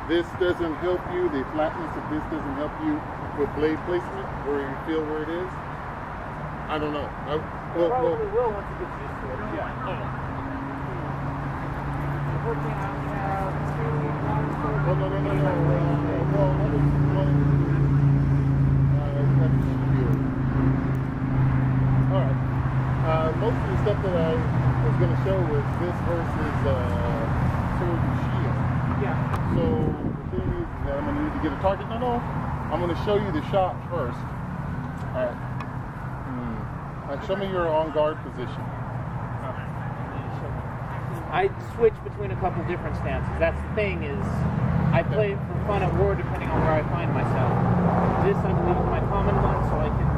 that this doesn't help you, the flatness of this doesn't help you with blade placement, where you feel where it is? I don't know. I, well, well, Probably will once it gets used to it. Yeah. Unfortunately, I only have two long swords. Oh, no, no, no, no. Uh, well, uh. Uh, most of the stuff that I was going to show was this versus uh, sword and shield. Yeah. So the thing is that I'm going to need to get a target. No, no. I'm going to show you the shot first. All right. Hmm. All right, show me your on guard position. I switch between a couple different stances. That's the thing is, I play for fun at war depending on where I find myself. This I believe is my common one, so I can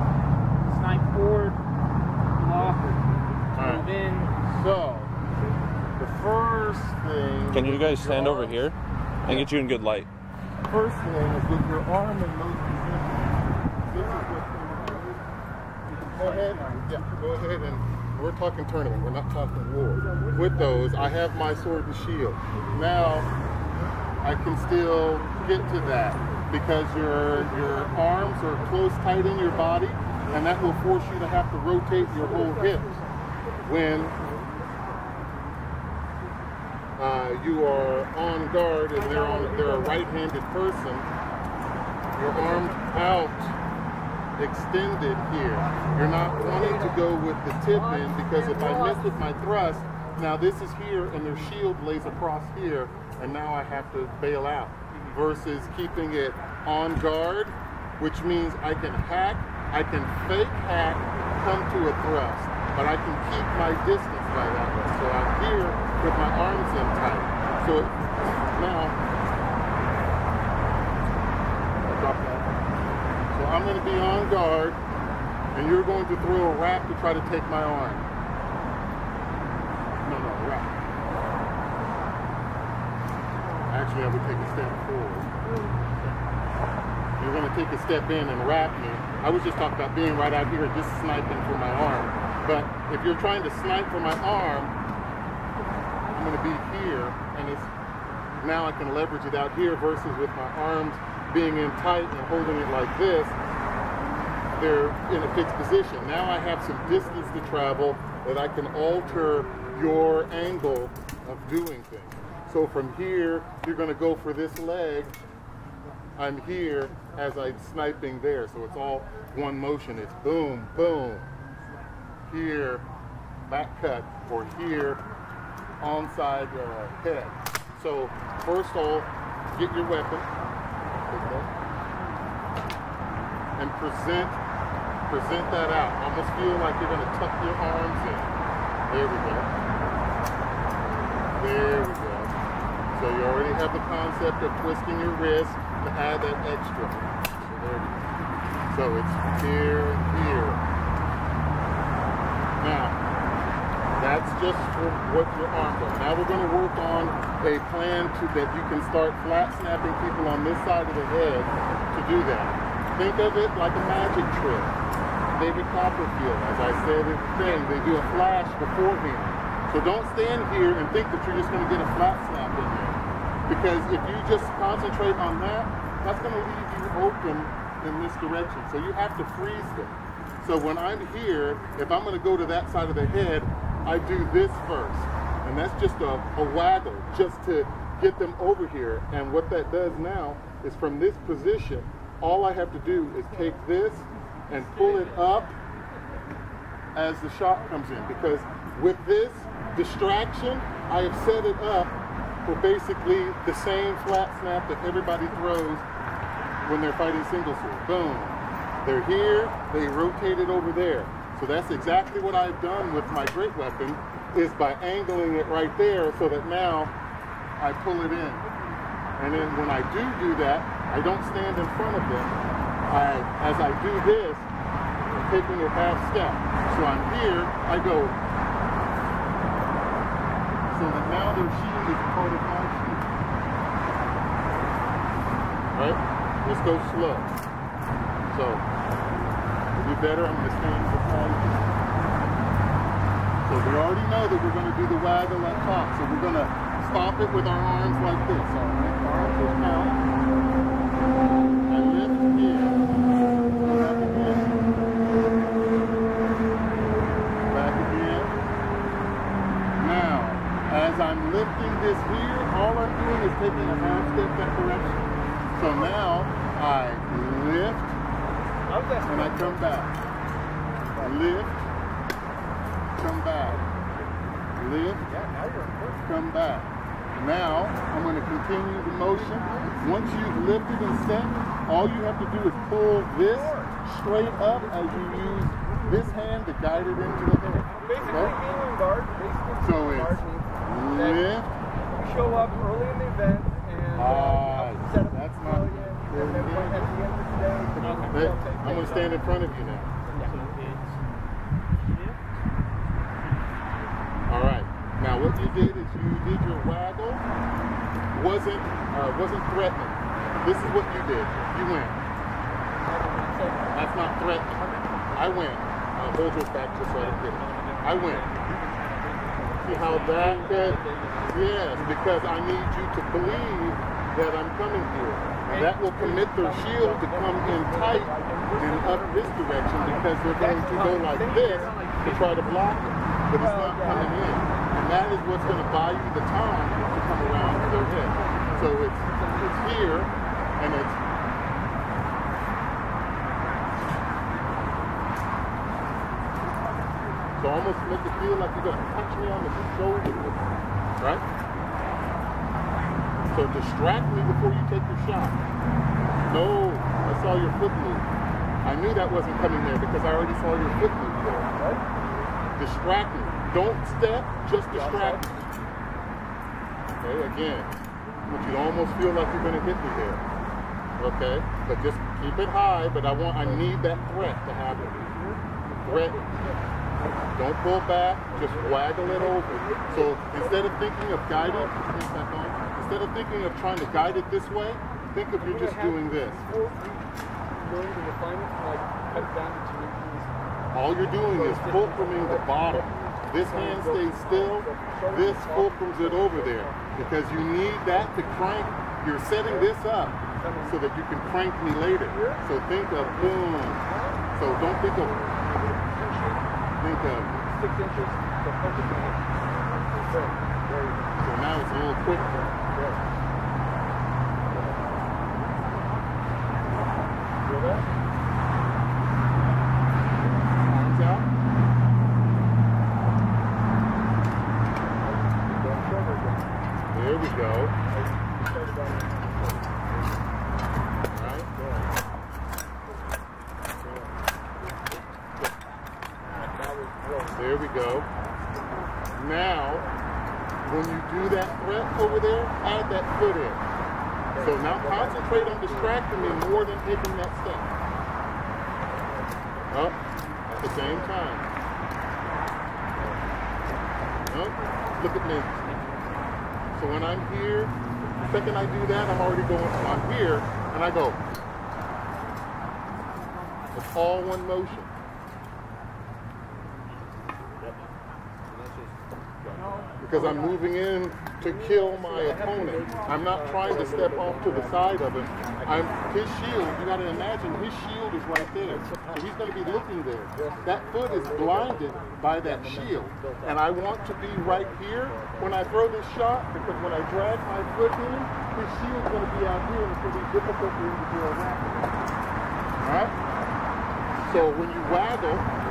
snipe forward, block, move in. So first thing. Can you guys stand over here and get you in good light? First thing is with your arm in those positions. This is what Go ahead. Yeah, go ahead and we're talking tournament. We're not talking war. With those, I have my sword and shield. Now I can still get to that because your your arms are close tight in your body, and that will force you to have to rotate your whole hips when uh, you are on guard and they're on they're a right-handed person. Your arm out, extended here. You're not wanting to go with the tip in because if I miss with my thrust, now this is here and their shield lays across here, and now I have to bail out. Versus keeping it on guard, which means I can hack, I can fake hack, come to a thrust, but I can keep my distance by that way. So I'm here with my arms in tight. So now, I drop that. So I'm going to be on guard, and you're going to throw a wrap to try to take my arm. No, no, wrap. Actually, I would take a step forward. You're going to take a step in and wrap me. I was just talking about being right out here, just sniping for my arm. But if you're trying to snipe for my arm, I'm going to be here, and it's now I can leverage it out here versus with my arms being in tight and holding it like this. They're in a fixed position. Now I have some distance to travel that I can alter your angle of doing things. So from here, you're going to go for this leg. I'm here as I'm sniping there. So it's all one motion. It's boom, boom, here, back cut, or here, onside uh, head. So first all, get your weapon, and present, present that out. Almost feel like you're gonna tuck your arms in. There we go. There we go. So you already have the concept of twisting your wrist to add that extra. So there we go. So it's here and here. Now, that's just for what your arms are. Now we're going to work on a plan to that you can start flat snapping people on this side of the head to do that. Think of it like a magic trick. David Copperfield, as I said in the thing, they do a flash beforehand. So don't stand here and think that you're just going to get a flat snap in there. Because if you just concentrate on that, that's going to leave you open in this direction. So you have to freeze them. So when I'm here, if I'm going to go to that side of the head, I do this first. And that's just a, a waggle just to get them over here. And what that does now is from this position, all I have to do is take this and pull it up as the shot comes in. Because with this distraction, I have set it up for basically the same flat snap that everybody throws when they're fighting single sword. Boom. They're here, they rotate it over there. So that's exactly what I've done with my great weapon is by angling it right there so that now I pull it in. And then when I do do that, I don't stand in front of them. I, as I do this, I'm taking a half step. So I'm here, I go. So that now their shield is part of my shield. Right? Let's go slow. So, to be better, I'm going to stand we already know that we're going to do the waggle at top. So we're going to stop it with our arms like this. All right, arms are out. I lift here. Back again. Back again. Now, as I'm lifting this here, all I'm doing is taking a half step that direction. So now I lift and I come back. I lift, come back. Lift, come back. Now I'm going to continue the motion. Once you've lifted and set, all you have to do is pull this straight up as you use this hand to guide it into the head. Basically, Okay? being on guard, basically So being on guard it's lift, you show up early in the event and uh, Ah, set up that's the not- and then at the end of the day, Okay. Hey, will take I'm going to stand in front of you now. So it's shift. All right. Now what you did is you did your waggle. Wasn't uh, wasn't threatening. This is what you did. You win. That's not threatening. I went. Uh, hold yours back just so I don't get it. I win. See how that could? Yes, because I need you to believe that I'm coming here. And that will commit their shield to come in tight and up this direction because they're going to go like this to try to block it. But it's not coming in. That is what's going to buy you the time to come around to their head. So it's, it's here and it's So almost make it feel like you're going to punch me on the shoulder, right? So distract me before you take your shot. No, I saw your foot move. I knew that wasn't coming there because I already saw your foot move there. Distract me. Don't step, just distract. Okay, again. Want you almost feel like you're going to hit me there. Okay, but just keep it high, but I want, I need that threat to happen. Threat don't pull back, just waggle it over. So instead of thinking of guiding, put this back on. instead of thinking of trying to guide it this way, think of you just doing this. Before you learn the like cut down to two inches. All you're doing is fulcruming the bottom. This hand stays still, this fulcrums it over there. Because you need that to crank, you're setting this up so that you can crank me later. So think of boom. So don't think of, think of, Six inches, so now it's a little quicker. Good. Feel that? Arms out. Going shoulder again. There we go. You started on Right? Now we're rolling. There we go. Now, when you do that threat over there, add that foot in. So now concentrate on distracting me more than taking that step. Up at the same time. Up. Look at me. So when I'm here, the second I do that, I'm already going, I'm here, and I go. It's all one motion. Because I'm moving in to kill my opponent. I'm not trying to step off to the side of him. I'm his shield. You got to imagine his shield is right there, so he's going to be looking there. That foot is blinded by that shield, and I want to be right here when I throw this shot because when I drag my foot in, his shield's going to be out here, and it's going to be difficult for him to do a rapid. All right. So when you waggle,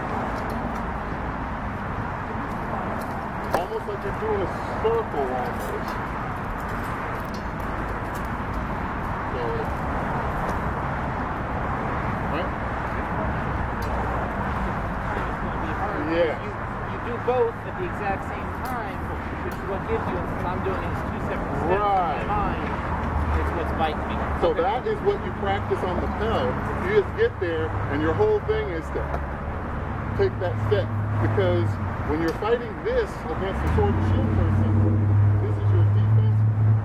almost like you're doing a circle almost. So, right? Yeah. You, you do both at the exact same time, which is what gives you, what I'm doing is two separate steps Right. in my mind. It's what's biting me. So that is what you practice on the pell. You just get there, and your whole thing is to take that step. Because when you're fighting this against a sword and shield person, this is your defense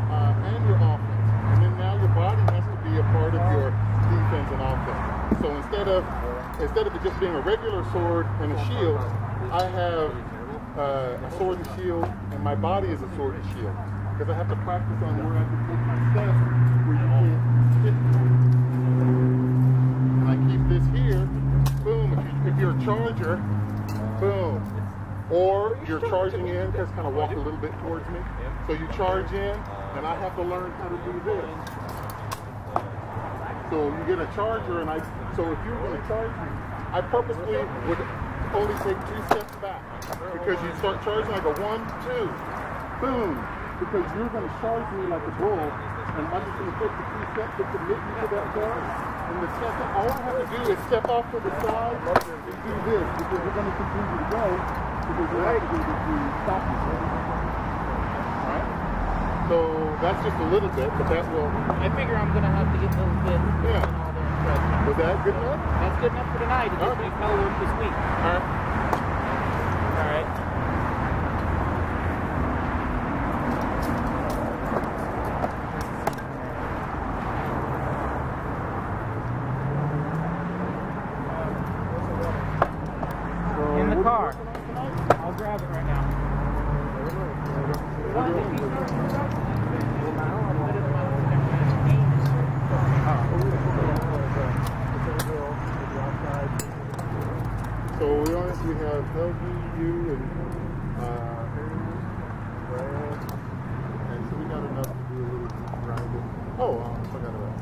uh, and your offense. And then now your body has to be a part of your defense and offense. So instead of instead of it just being a regular sword and a shield, I have uh, a sword and shield, and my body is a sword and shield. because I have to practice on where I can take my steps where you can't hit me. And I keep this here. Boom. If you're a charger, boom. Or you're charging in, just kind of walk a little bit towards me. So you charge in, and I have to learn how to do this. So you get a charger, and I. So if you're going to charge me, I purposely would only take two steps back because you start charging like a one, two, boom. Because you're going to charge me like a bull, and I'm just going to take the two steps to commit you to that charge. And the second, all I have to do is step off to the side and do this because we're going to continue to go because not going to stop you. Alright? So that's just a little bit, but that will. I figure I'm gonna have to get those bits Yeah. and all that. Was that good enough? That's good enough for tonight. It just Okay. needs this week. All right. So In the what are you car. working on tonight? I'll grab it right now. What? If he starts to stop, I just want to check my name. So we have Helgi, you, and uh, Brad, and so we got enough to do a little grinding. Oh, uh, I forgot about.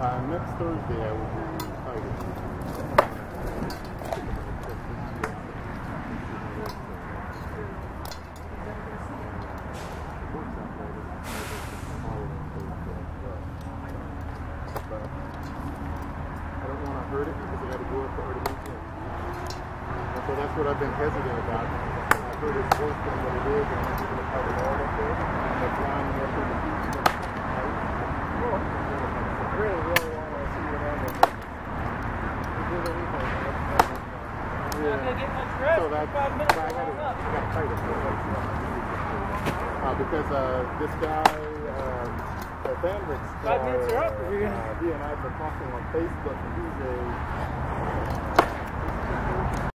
Uh, next Thursday I will be fighting. But I don't want to hurt it because I got to go up to Artemisia. And so that's what I've been hesitant about. I heard it's worse than what it is, and I'm going to cut it all up there. And that's lining up in the feet. Really, really want to see what happens. If there's anything, I'm not gonna get much rest So for that's, five minutes. I to got warm up. to fight it. Uh, this guy, um, uh, Bandrix, Five minutes are up, uh, he and I have been talking on Facebook, and he's a